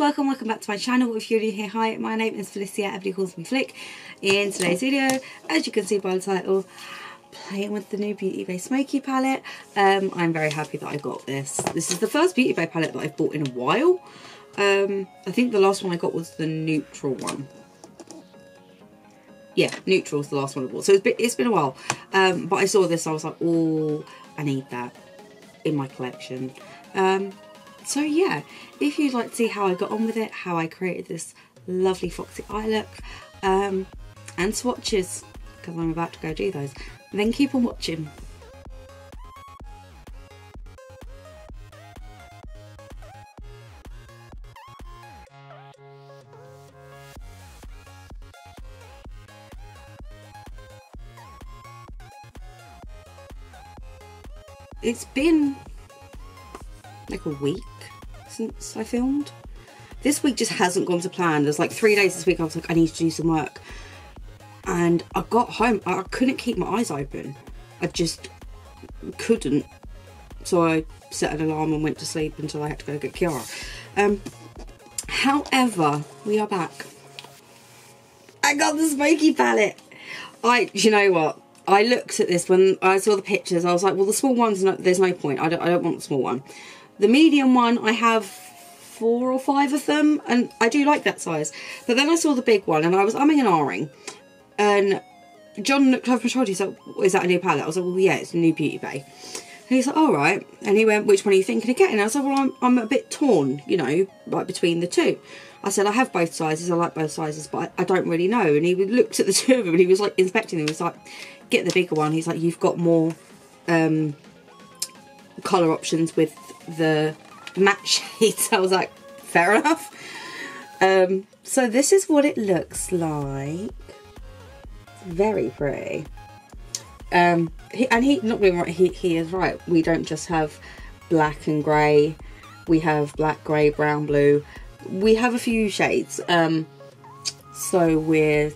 welcome, welcome back to my channel. If you're new here, hi, my name is Felicia, everybody calls me Flick. In today's video, as you can see by the title, playing with the new Beauty Bay Smoky palette. Um, I'm very happy that I got this. This is the first Beauty Bay palette that I've bought in a while. Um, I think the last one I got was the neutral one. Yeah, neutral's the last one I bought. So it's been, it's been a while. Um, but I saw this, I was like, oh, I need that in my collection. Um, so yeah, if you'd like to see how I got on with it, how I created this lovely foxy eye look, um, and swatches, because I'm about to go do those, then keep on watching. It's been like a week since I filmed. This week just hasn't gone to plan. There's like three days this week I was like, I need to do some work. And I got home, I couldn't keep my eyes open. I just couldn't. So I set an alarm and went to sleep until I had to go get Kiara. Um, however, we are back. I got the smoky palette. I, you know what? I looked at this when I saw the pictures. I was like, well, the small one's no, there's no point. I don't, I don't want the small one. The medium one, I have four or five of them, and I do like that size. But then I saw the big one, and I was umming and ahhing. And John looked over my shoulder. He's like, "Is that a new palette?" I was like, "Well, yeah, it's a new Beauty Bay." And he's like, "All right." And he went, "Which one are you thinking of getting?" And I like, "Well, I'm, I'm a bit torn, you know, like between the two. I said, "I have both sizes. I like both sizes, but I, I don't really know." And he looked at the two of them, and he was like inspecting them. He was like, "Get the bigger one." He's like, "You've got more." Um, colour options with the matte shades. I was like, fair enough. Um, so this is what it looks like. Very pretty. Um, he, and he, not being right, he, he is right. We don't just have black and grey. We have black, grey, brown, blue. We have a few shades. Um, so we're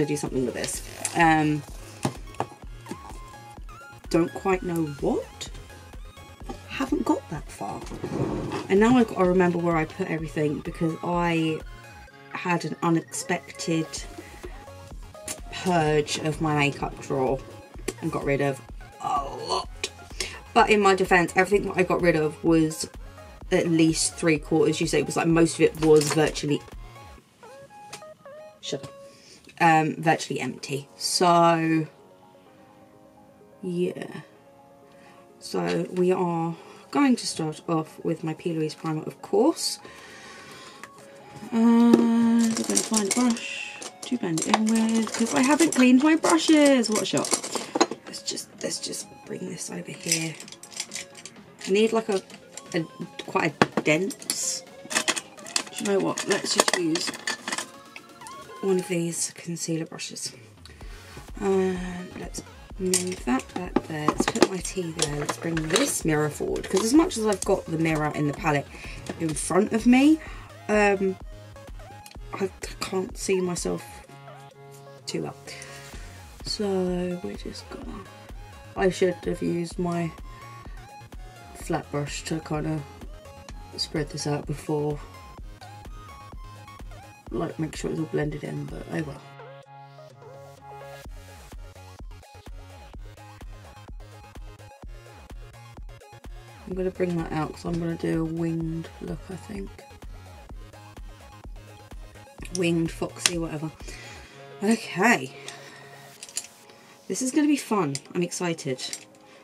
to do something with this. Um, don't quite know what that far. And now I've got to remember where I put everything because I had an unexpected purge of my makeup drawer and got rid of a lot. But in my defense, everything that I got rid of was at least three quarters. You say it was like most of it was virtually shut up. Um, virtually empty. So yeah. So we are going to start off with my P. Louise primer, of course. And we're going to find a brush to blend it in with because I haven't cleaned my brushes. What a shot! Let's just let's just bring this over here. I need like a, a quite a dense. Do you know what? Let's just use one of these concealer brushes. And let's move that back there. Let's put my tea there. Let's bring this mirror forward. Because as much as I've got the mirror in the palette in front of me, um, I can't see myself too well. So we're just gonna... I should have used my flat brush to kind of spread this out before like make sure it's all blended in but oh well I'm going to bring that out because I'm going to do a winged look, I think. Winged, foxy, whatever. Okay. This is going to be fun. I'm excited.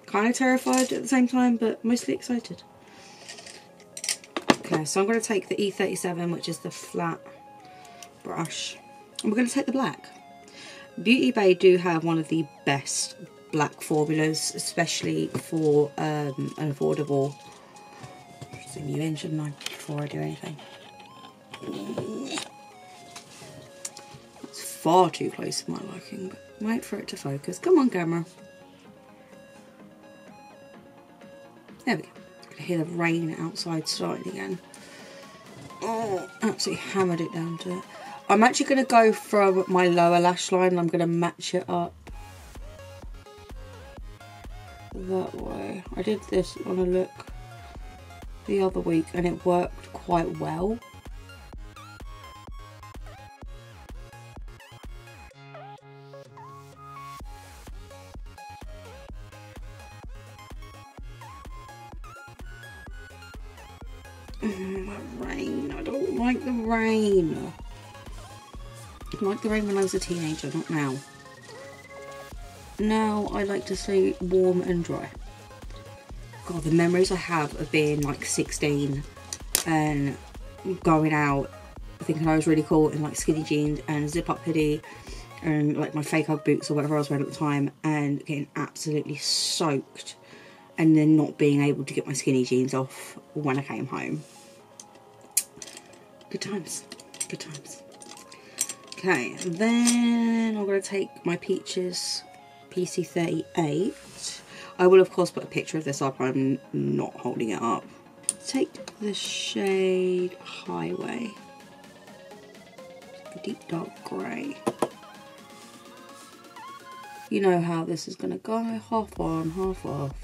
Kind of terrified at the same time, but mostly excited. Okay, so I'm going to take the E37, which is the flat brush. And we're going to take the black. Beauty Bay do have one of the best black formulas, especially for um, an affordable. Zoom you in, shouldn't I, before I do anything? It's far too close to my liking, but wait for it to focus. Come on, camera. There we go. I can hear the rain outside starting again. Oh, absolutely hammered it down to it. I'm actually going to go from my lower lash line and I'm going to match it up that way. I did this on a look the other week and it worked quite well. Mm, rain, I don't like the rain. Like the rain when I was a teenager, not now. Now I like to stay warm and dry. God, the memories I have of being like 16 and going out thinking I was really cool in like skinny jeans and zip up hoodie and like my fake Ugg boots or whatever I was wearing at the time and getting absolutely soaked and then not being able to get my skinny jeans off when I came home. Good times. Good times. Okay, then I'm to take my Peaches PC38. I will of course put a picture of this up, I'm not holding it up. Take the shade Highway. Deep dark grey. You know how this is going to go, half on, half off.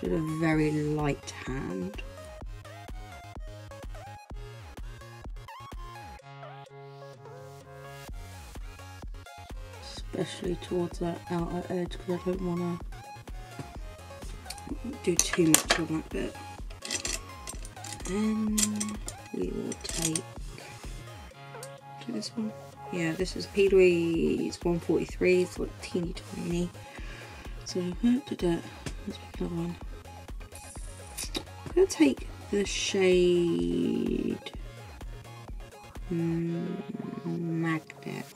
Did a very light hand. Especially towards that outer edge because I don't want to do too much on that bit. And we will take do this one. Yeah, this is P. Louise 143, it's like teeny tiny. So let's pick another one. I'm gonna take the shade mm, Magnet.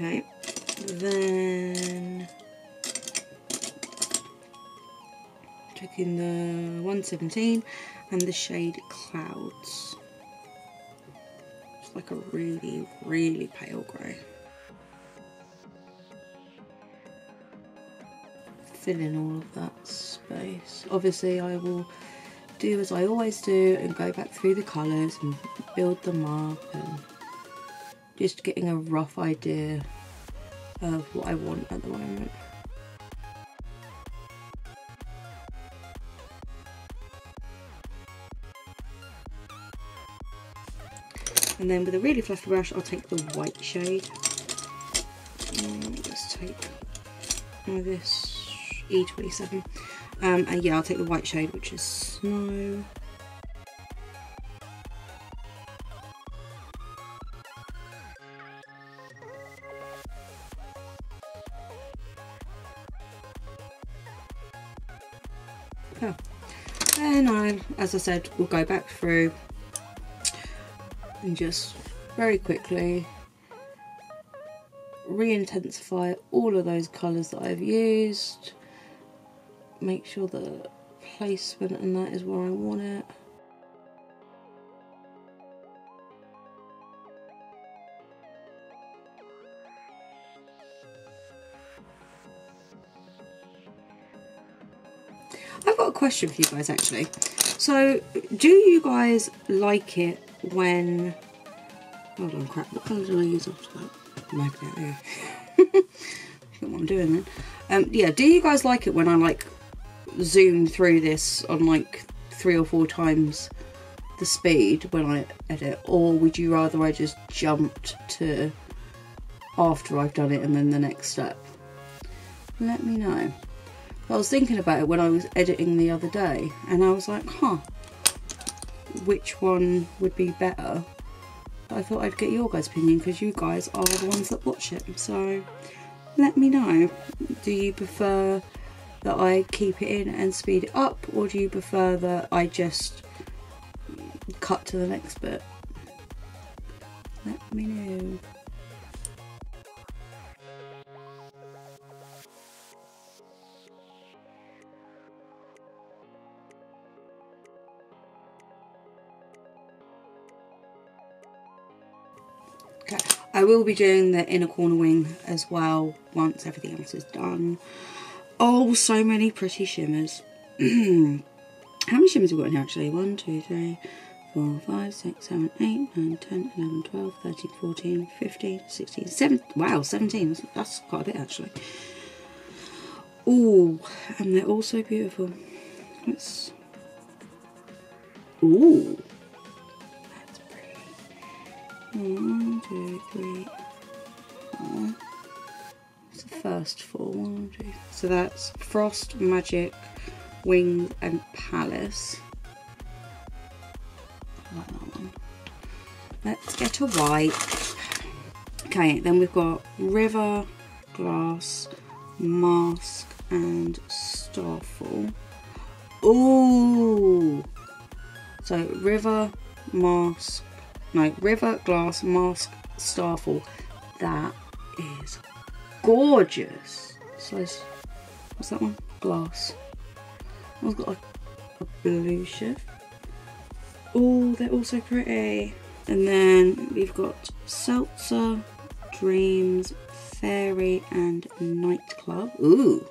Okay, then taking the 117 and the shade Clouds. It's like a really, really pale grey. Fill in all of that space. Obviously I will do as I always do and go back through the colours and build them up and just getting a rough idea of what I want at the moment. And then with a really fluffy brush, I'll take the white shade. let's take this E27. Um, and yeah, I'll take the white shade, which is Snow. As I said, we'll go back through and just very quickly re-intensify all of those colours that I've used. Make sure the placement and that is where I want it. I've got a question for you guys actually. So, do you guys like it when... Hold on, crap. What colour do I use after that? Magnet, yeah. what I'm doing then. Um, yeah, do you guys like it when I like zoom through this on like three or four times the speed when I edit? Or would you rather I just jumped to after I've done it and then the next step? Let me know. I was thinking about it when I was editing the other day and I was like, huh, which one would be better? I thought I'd get your guys' opinion because you guys are the ones that watch it. So let me know. Do you prefer that I keep it in and speed it up or do you prefer that I just cut to the next bit? Let me know. I will be doing the inner corner wing as well once everything else is done. Oh, so many pretty shimmers. How many shimmers have we got in here actually? 1, 2, 3, 4, 5, 6, 7, 8, 9, 10, 11, 12, 13, 14, 15, 16, 17. Wow, 17. That's, that's quite a bit actually. Oh, and they're all so beautiful. Let's. Ooh. One, two, three, four. It's the first four. One, two. So that's Frost, Magic, Wings, and Palace. Let's get a white. Okay, then we've got River, Glass, Mask, and Starfall. Ooh! So, River, Mask, no, River, Glass, Mask, Starfall. That is gorgeous. So, what's that one? Glass. I've got a blue shift. Oh, they're all so pretty. And then we've got Seltzer, Dreams, Fairy, and Nightclub. Ooh.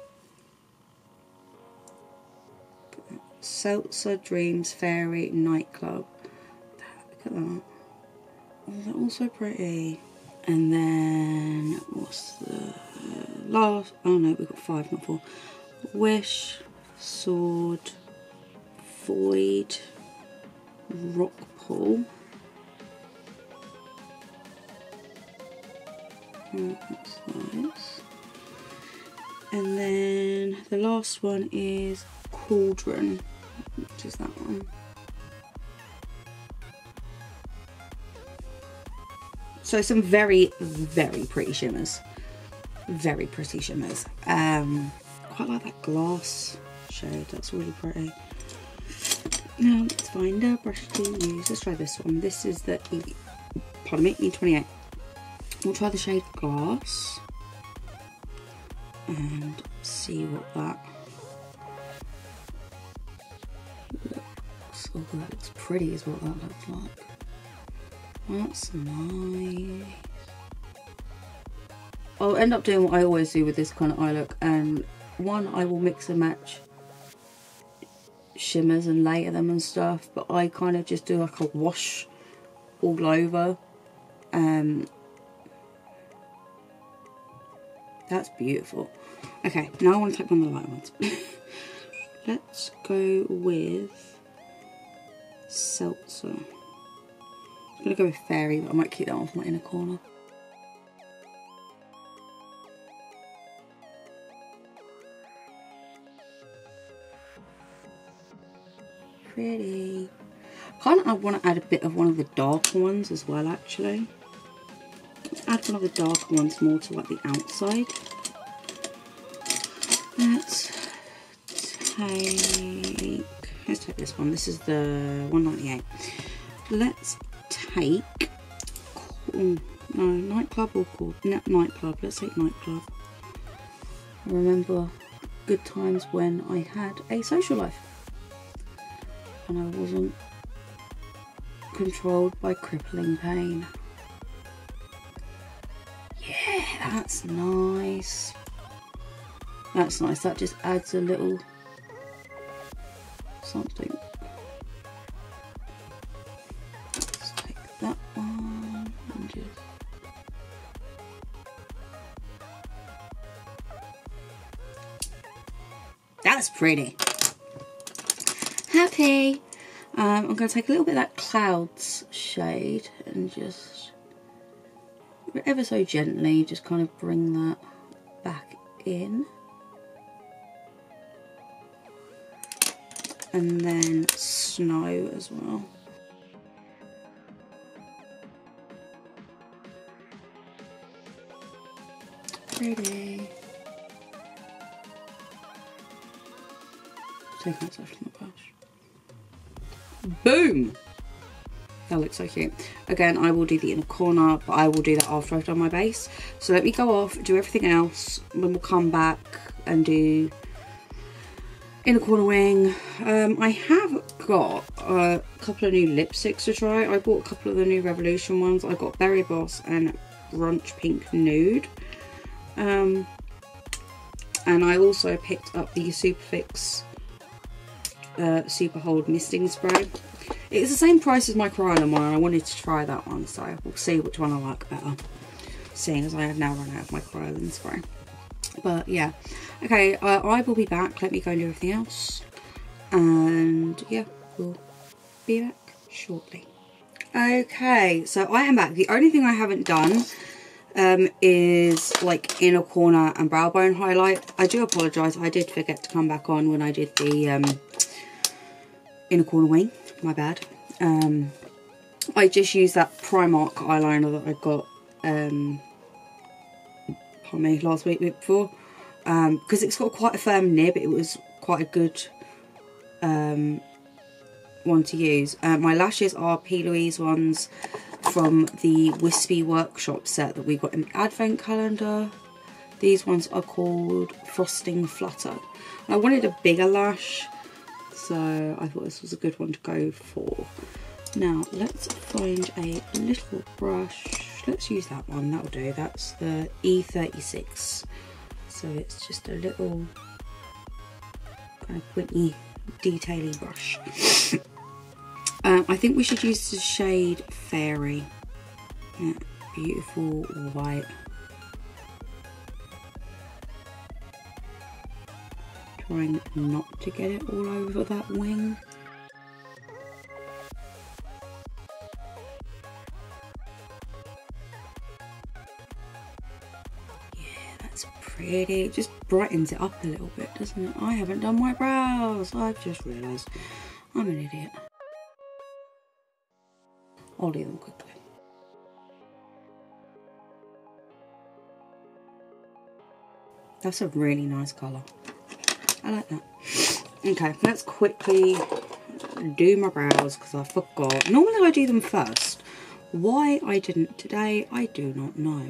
Seltzer, Dreams, Fairy, Nightclub. Look at that. Oh, they're all so pretty. And then, what's the last? Oh no, we've got five, not four. Wish, Sword, Void, Rock Pool. That's nice. And then the last one is Cauldron, which is that one. So some very, very pretty shimmers. Very pretty shimmers. Um, quite like that glass shade, that's really pretty. Now let's find a brush to use. Let's try this one. This is the, pardon me, E28. We'll try the shade Glass and see what that looks. Oh, that looks pretty is what that looks like. That's nice. I'll end up doing what I always do with this kind of eye look and one I will mix and match shimmers and layer them and stuff but I kind of just do like a wash all over um, That's beautiful. Okay, now I want to take one of the light ones. Let's go with Seltzer. I'm going to go with Fairy, but I might keep that one for my inner corner. Pretty. Kind of I want to add a bit of one of the darker ones as well, actually add one of the darker ones more to like the outside. Let's take, let's take this one. This is the 198. Let's take, no, nightclub or called nightclub. Let's take nightclub. I remember good times when I had a social life and I wasn't controlled by crippling pain. Yeah, that's nice. That's nice. That just adds a little something. That's pretty. Happy. Um, I'm going to take a little bit of that clouds shade and just ever so gently just kind of bring that back in and then snow as well pretty boom that looks so cute. Again, I will do the inner corner, but I will do that after I've done my base. So let me go off, do everything else, then we'll come back and do inner corner wing. Um, I have got a couple of new lipsticks to try. I bought a couple of the new Revolution ones. I got Berry Boss and Brunch Pink Nude. Um, and I also picked up the Superfix uh, Super Hold Misting Spray. It's the same price as my Kryolan one and I wanted to try that one so we'll see which one I like better. Seeing as I have now run out of my Kryolan spray. But yeah. Okay, I will be back. Let me go and do everything else. And yeah, we'll be back shortly. Okay, so I am back. The only thing I haven't done um, is like inner corner and brow bone highlight. I do apologise. I did forget to come back on when I did the um, inner corner wing. My bad. Um, I just used that Primark eyeliner that I got um, me last week, week before. Because um, it's got quite a firm nib. It was quite a good um, one to use. Uh, my lashes are P. Louise ones from the Wispy Workshop set that we got in the advent calendar. These ones are called Frosting Flutter. I wanted a bigger lash, so I thought this was a good one to go for. Now, let's find a little brush. Let's use that one, that'll do. That's the E36. So it's just a little kind of pointy, detailing brush. Um, I think we should use the shade Fairy. Yeah, beautiful white. Trying not to get it all over that wing. Yeah, that's pretty. It just brightens it up a little bit, doesn't it? I haven't done my brows. I've just realised I'm an idiot. I'll do them quickly. That's a really nice colour. I like that. Okay, let's quickly do my brows because I forgot. Normally I do them first. Why I didn't today, I do not know.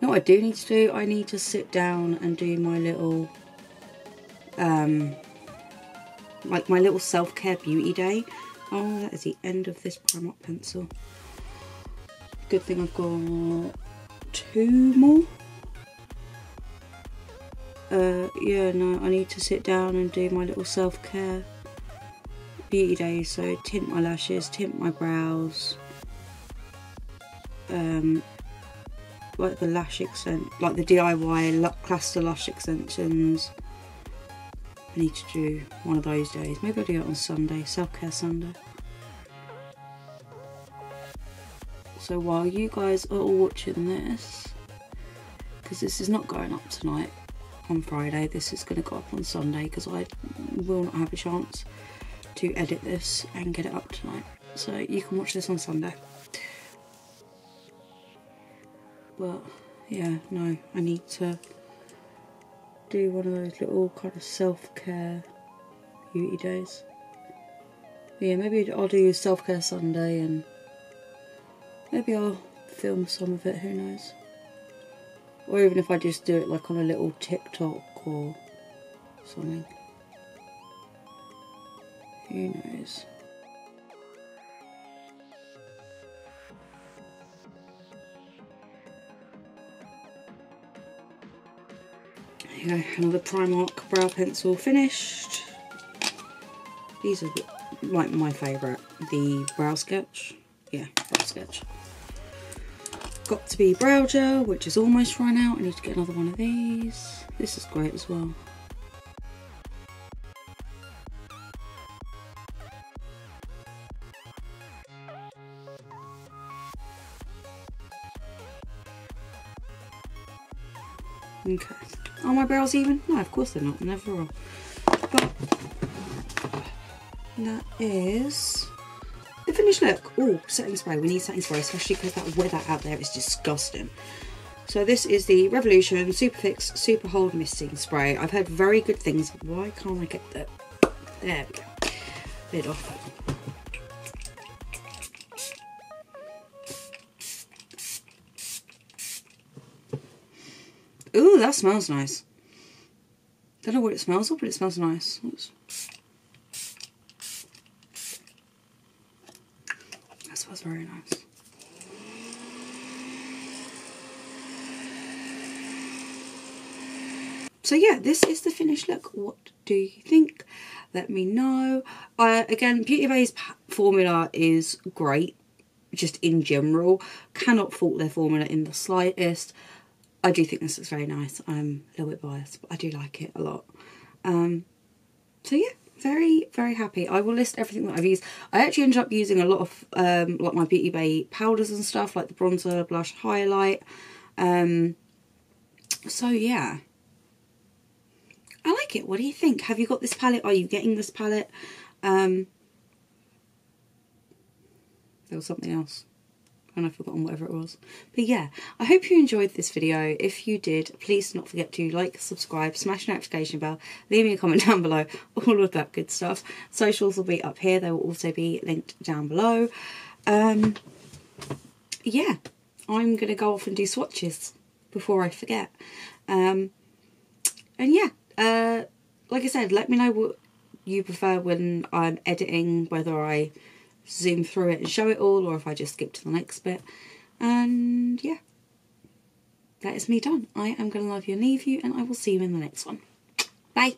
No, what I do need to do, I need to sit down and do my little, um, like my little self-care beauty day Oh, that is the end of this Primark pencil. Good thing I've got two more. Uh, yeah, no, I need to sit down and do my little self-care beauty day. So tint my lashes, tint my brows, um, like the lash extent, like the DIY cluster lash extensions. I need to do one of those days. Maybe I'll do it on Sunday, self-care Sunday. So while you guys are all watching this, because this is not going up tonight on Friday, this is going to go up on Sunday because I will not have a chance to edit this and get it up tonight. So you can watch this on Sunday. But yeah, no, I need to do one of those little kind of self-care beauty days. Yeah, maybe I'll do self-care Sunday and maybe I'll film some of it, who knows. Or even if I just do it like on a little TikTok or something. Who knows. There you go, another Primark brow pencil finished. These are like my favourite, the brow sketch. Yeah, brow sketch. Got to be brow gel, which is almost run out. I need to get another one of these. This is great as well. Okay. Are my brows even? No, of course they're not. Never are. But that is the finished look. Oh, setting spray. We need setting spray, especially because that weather out there is disgusting. So this is the Revolution Superfix Super Hold Misting Spray. I've heard very good things. Why can't I get the... There we go. Lid off. Ooh, that smells nice. Don't know what it smells of, but it smells nice. Oops. That very nice. So yeah, this is the finished look. What do you think? Let me know. Uh, again, Beauty Bay's formula is great, just in general. Cannot fault their formula in the slightest I do think this looks very nice. I'm a little bit biased, but I do like it a lot. Um, so yeah, very very happy. I will list everything that I've used. I actually ended up using a lot of um, like my Beauty Bay powders and stuff, like the bronzer, blush, highlight. Um, so yeah, I like it. What do you think? Have you got this palette? Are you getting this palette? Um, there was something else and I've forgotten whatever it was. But yeah, I hope you enjoyed this video. If you did, please not forget to like, subscribe, smash the notification bell, leave me a comment down below, all of that good stuff. Socials will be up here. They will also be linked down below. Um, yeah, I'm going to go off and do swatches before I forget. Um, and yeah, uh, like I said, let me know what you prefer when I'm editing, whether I zoom through it and show it all or if I just skip to the next bit. And yeah, that is me done. I am going to love you and leave you and I will see you in the next one. Bye.